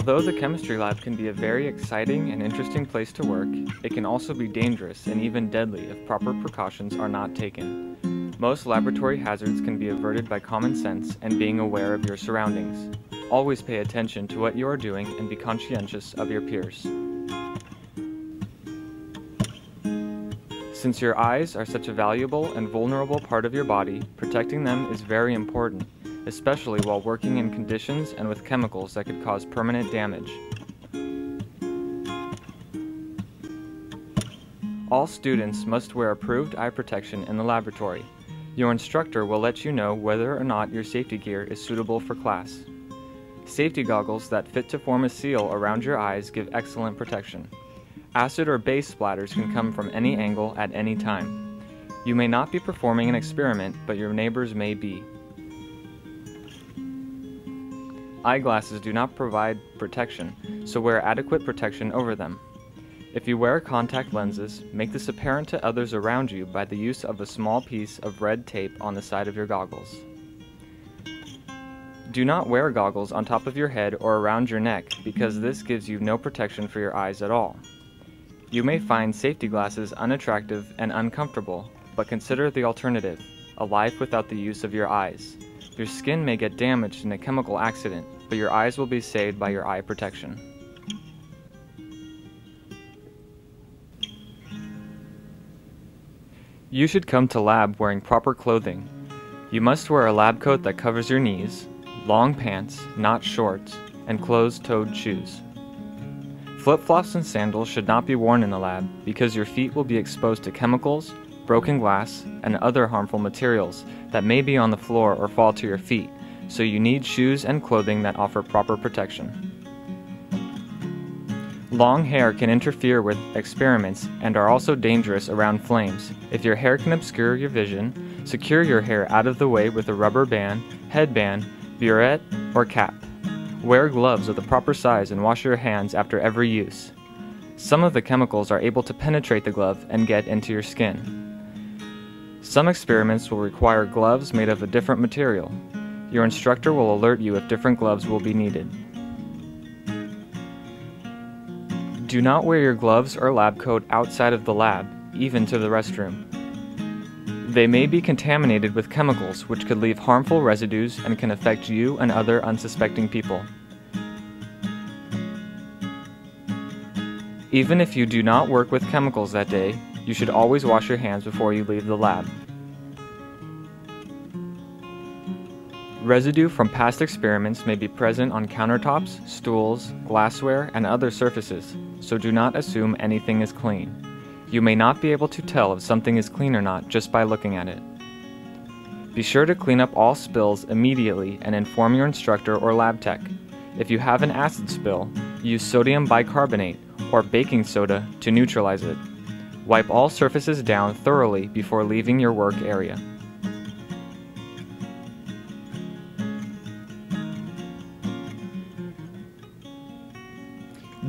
Although the chemistry lab can be a very exciting and interesting place to work, it can also be dangerous and even deadly if proper precautions are not taken. Most laboratory hazards can be averted by common sense and being aware of your surroundings. Always pay attention to what you are doing and be conscientious of your peers. Since your eyes are such a valuable and vulnerable part of your body, protecting them is very important, especially while working in conditions and with chemicals that could cause permanent damage. All students must wear approved eye protection in the laboratory. Your instructor will let you know whether or not your safety gear is suitable for class. Safety goggles that fit to form a seal around your eyes give excellent protection. Acid or base splatters can come from any angle at any time. You may not be performing an experiment, but your neighbors may be. Eyeglasses do not provide protection, so wear adequate protection over them. If you wear contact lenses, make this apparent to others around you by the use of a small piece of red tape on the side of your goggles. Do not wear goggles on top of your head or around your neck because this gives you no protection for your eyes at all. You may find safety glasses unattractive and uncomfortable, but consider the alternative, a life without the use of your eyes. Your skin may get damaged in a chemical accident, but your eyes will be saved by your eye protection. You should come to lab wearing proper clothing. You must wear a lab coat that covers your knees, long pants, not shorts, and closed-toed shoes. Flip-flops and sandals should not be worn in the lab because your feet will be exposed to chemicals, broken glass, and other harmful materials that may be on the floor or fall to your feet, so you need shoes and clothing that offer proper protection. Long hair can interfere with experiments and are also dangerous around flames. If your hair can obscure your vision, secure your hair out of the way with a rubber band, headband, barrette, or cap. Wear gloves of the proper size and wash your hands after every use. Some of the chemicals are able to penetrate the glove and get into your skin. Some experiments will require gloves made of a different material. Your instructor will alert you if different gloves will be needed. Do not wear your gloves or lab coat outside of the lab, even to the restroom. They may be contaminated with chemicals which could leave harmful residues and can affect you and other unsuspecting people. Even if you do not work with chemicals that day, you should always wash your hands before you leave the lab. Residue from past experiments may be present on countertops, stools, glassware, and other surfaces, so do not assume anything is clean. You may not be able to tell if something is clean or not just by looking at it. Be sure to clean up all spills immediately and inform your instructor or lab tech. If you have an acid spill, use sodium bicarbonate or baking soda to neutralize it. Wipe all surfaces down thoroughly before leaving your work area.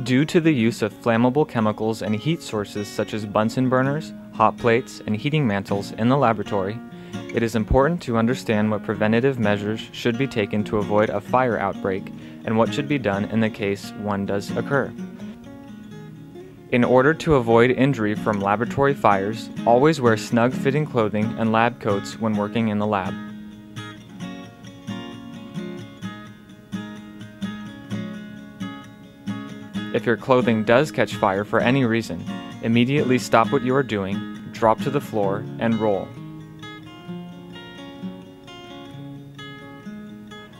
Due to the use of flammable chemicals and heat sources such as Bunsen burners, hot plates, and heating mantles in the laboratory, it is important to understand what preventative measures should be taken to avoid a fire outbreak and what should be done in the case one does occur. In order to avoid injury from laboratory fires, always wear snug-fitting clothing and lab coats when working in the lab. If your clothing does catch fire for any reason, immediately stop what you are doing, drop to the floor, and roll.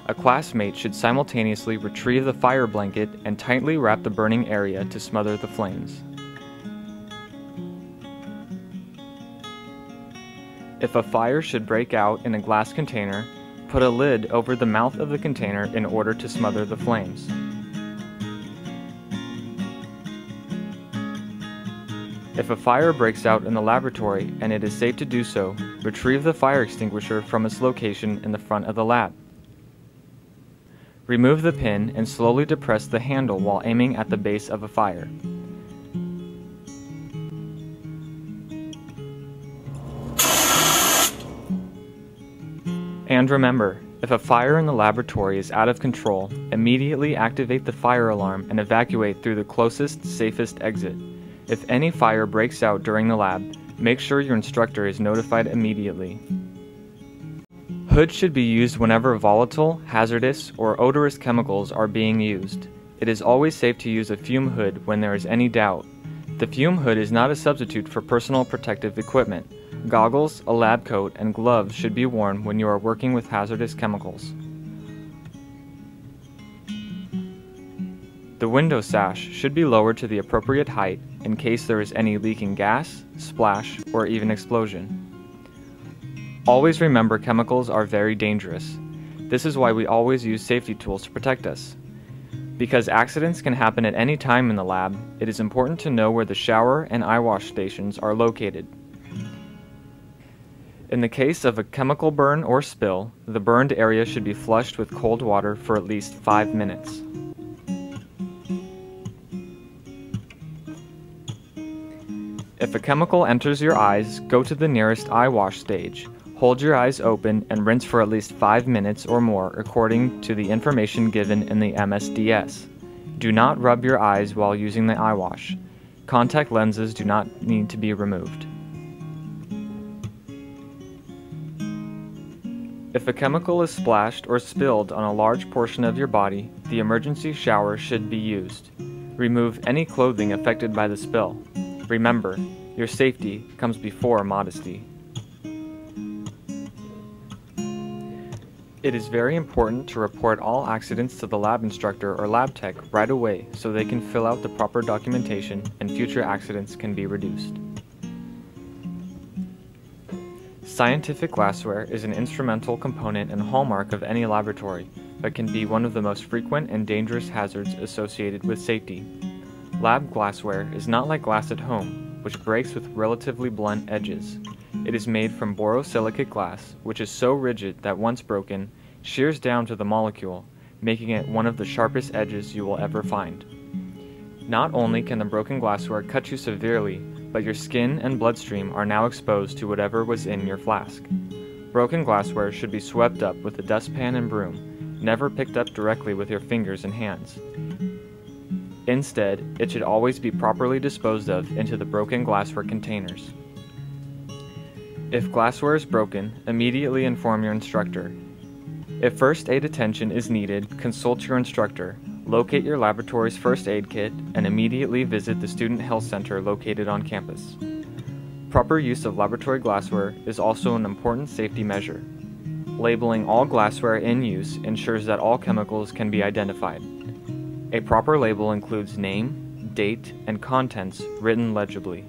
A classmate should simultaneously retrieve the fire blanket and tightly wrap the burning area to smother the flames. If a fire should break out in a glass container, put a lid over the mouth of the container in order to smother the flames. If a fire breaks out in the laboratory and it is safe to do so, retrieve the fire extinguisher from its location in the front of the lab. Remove the pin and slowly depress the handle while aiming at the base of a fire. And remember, If a fire in the laboratory is out of control, immediately activate the fire alarm and evacuate through the closest, safest exit. If any fire breaks out during the lab, make sure your instructor is notified immediately. Hoods should be used whenever volatile, hazardous, or odorous chemicals are being used. It is always safe to use a fume hood when there is any doubt. The fume hood is not a substitute for personal protective equipment. Goggles, a lab coat, and gloves should be worn when you are working with hazardous chemicals. The window sash should be lowered to the appropriate height in case there is any leaking gas, splash, or even explosion. Always remember chemicals are very dangerous. This is why we always use safety tools to protect us. Because accidents can happen at any time in the lab, it is important to know where the shower and eye wash stations are located. In the case of a chemical burn or spill, the burned area should be flushed with cold water for at least 5 minutes. If a chemical enters your eyes, go to the nearest eye wash stage. Hold your eyes open and rinse for at least 5 minutes or more according to the information given in the MSDS. Do not rub your eyes while using the eye wash. Contact lenses do not need to be removed. If a chemical is splashed or spilled on a large portion of your body, the emergency shower should be used. Remove any clothing affected by the spill. Remember, your safety comes before modesty. It is very important to report all accidents to the lab instructor or lab tech right away so they can fill out the proper documentation and future accidents can be reduced. Scientific glassware is an instrumental component and hallmark of any laboratory, but can be one of the most frequent and dangerous hazards associated with safety. Lab glassware is not like glass at home, which breaks with relatively blunt edges. It is made from borosilicate glass, which is so rigid that once broken, shears down to the molecule, making it one of the sharpest edges you will ever find. Not only can the broken glassware cut you severely, but your skin and bloodstream are now exposed to whatever was in your flask. Broken glassware should be swept up with a dustpan and broom, never picked up directly with your fingers and hands. Instead, it should always be properly disposed of into the broken glassware containers. If glassware is broken, immediately inform your instructor. If first aid attention is needed, consult your instructor, Locate your laboratory's first aid kit and immediately visit the Student Health Center located on campus. Proper use of laboratory glassware is also an important safety measure. Labeling all glassware in use ensures that all chemicals can be identified. A proper label includes name, date, and contents written legibly.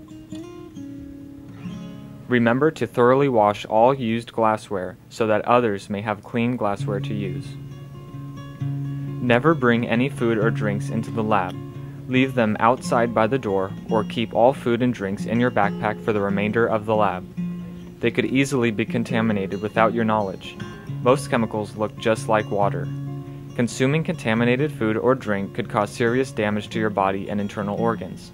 Remember to thoroughly wash all used glassware so that others may have clean glassware to use. Never bring any food or drinks into the lab. Leave them outside by the door or keep all food and drinks in your backpack for the remainder of the lab. They could easily be contaminated without your knowledge. Most chemicals look just like water. Consuming contaminated food or drink could cause serious damage to your body and internal organs.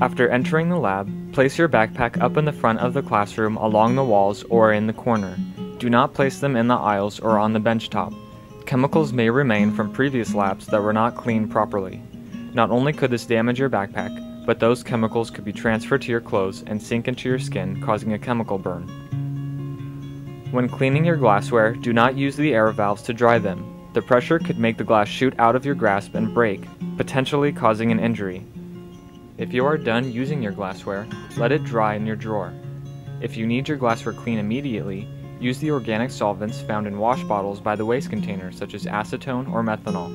After entering the lab, place your backpack up in the front of the classroom along the walls or in the corner. Do not place them in the aisles or on the bench top. Chemicals may remain from previous labs that were not cleaned properly. Not only could this damage your backpack, but those chemicals could be transferred to your clothes and sink into your skin, causing a chemical burn. When cleaning your glassware, do not use the air valves to dry them. The pressure could make the glass shoot out of your grasp and break, potentially causing an injury. If you are done using your glassware, let it dry in your drawer. If you need your glassware clean immediately, Use the organic solvents found in wash bottles by the waste container, such as acetone or methanol.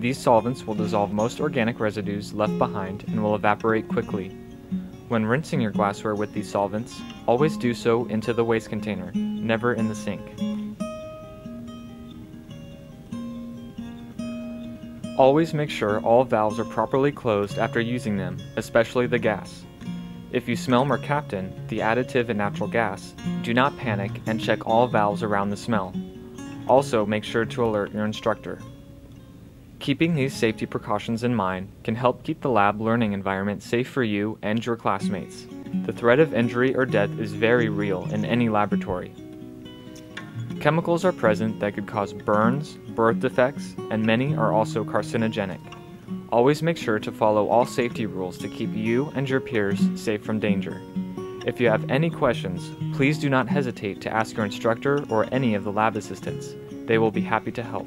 These solvents will dissolve most organic residues left behind and will evaporate quickly. When rinsing your glassware with these solvents, always do so into the waste container, never in the sink. Always make sure all valves are properly closed after using them, especially the gas. If you smell mercaptan, the additive in natural gas, do not panic and check all valves around the smell. Also, make sure to alert your instructor. Keeping these safety precautions in mind can help keep the lab learning environment safe for you and your classmates. The threat of injury or death is very real in any laboratory. Chemicals are present that could cause burns, birth defects, and many are also carcinogenic. Always make sure to follow all safety rules to keep you and your peers safe from danger. If you have any questions, please do not hesitate to ask your instructor or any of the lab assistants. They will be happy to help.